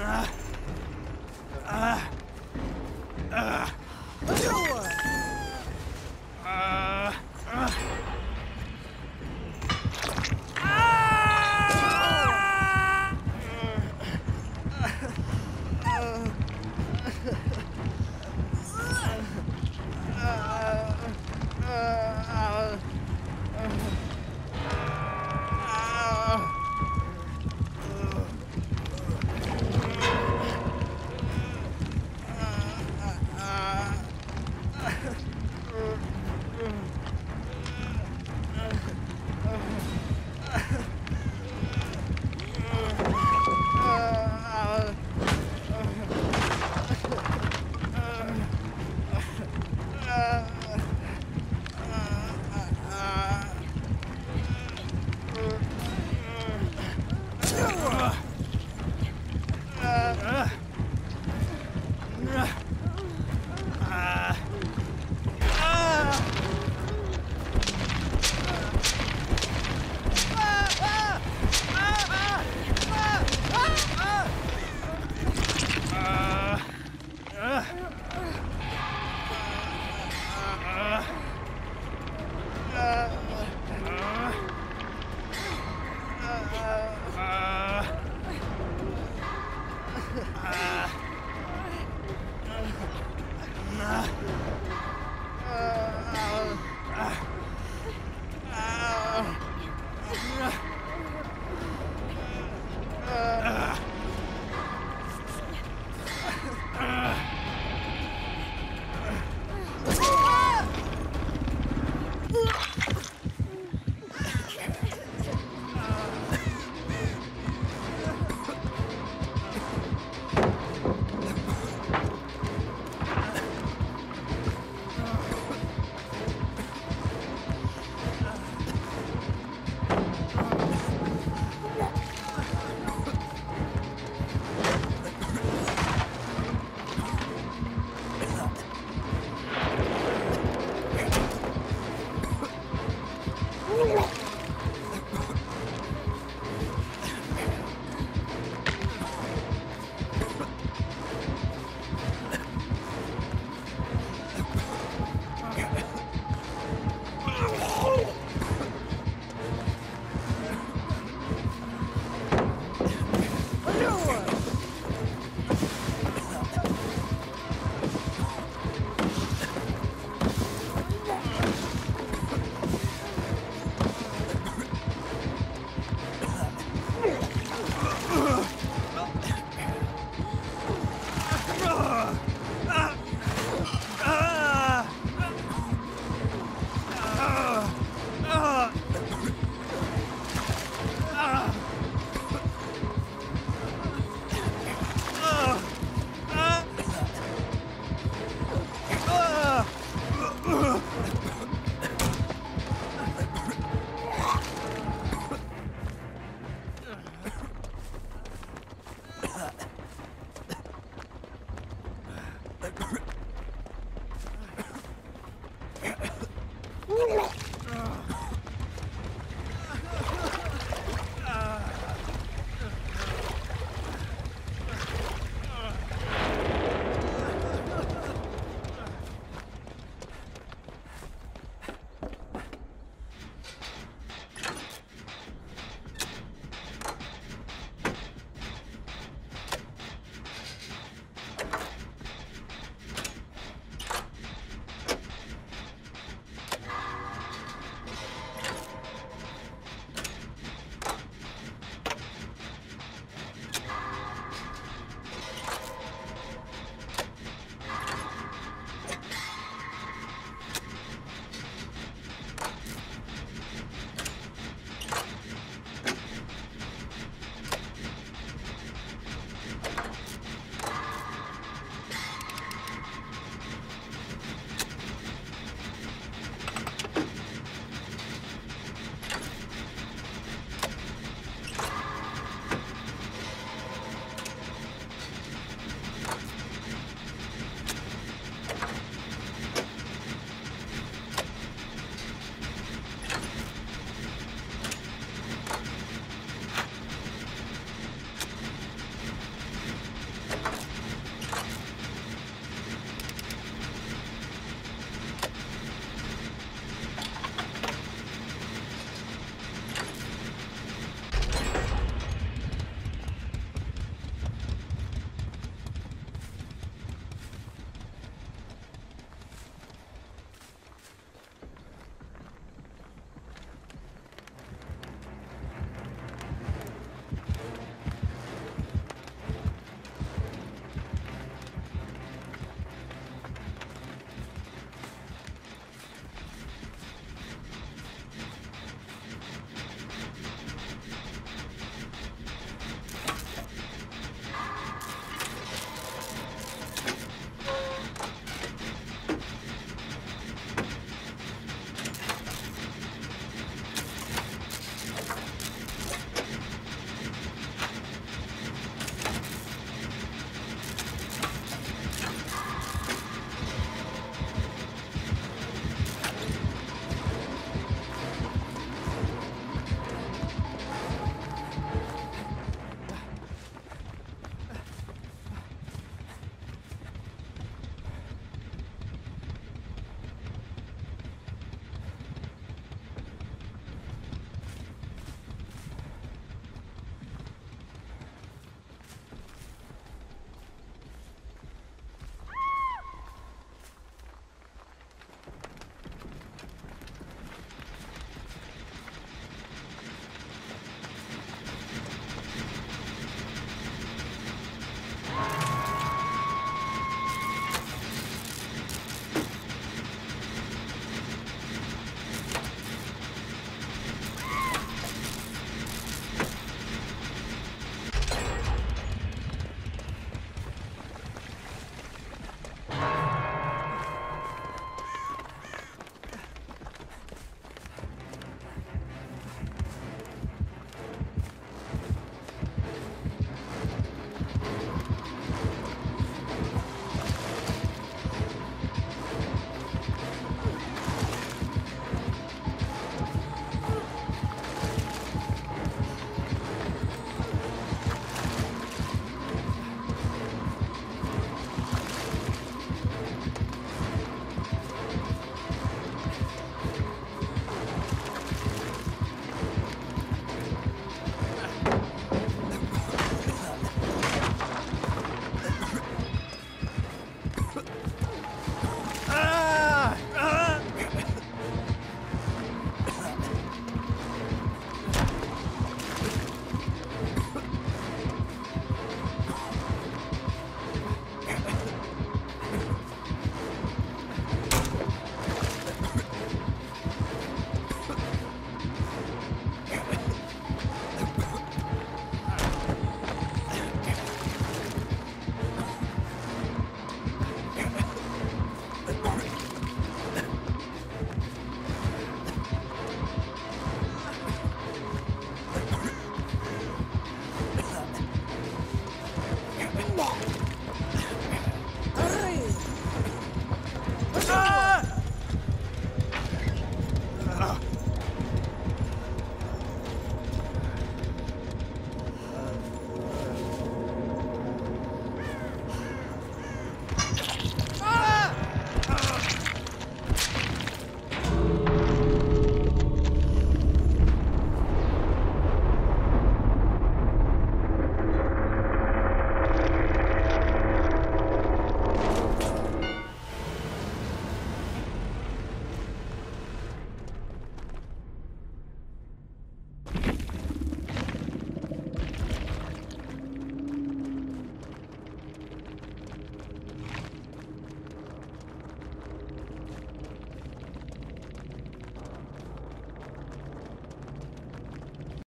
Uh, uh, uh.